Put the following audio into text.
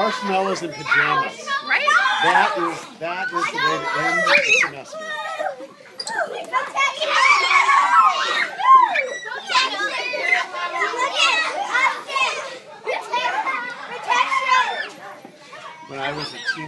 marshmallows and pajamas. Right? That is that is the way to end the semester. When I was a teenager.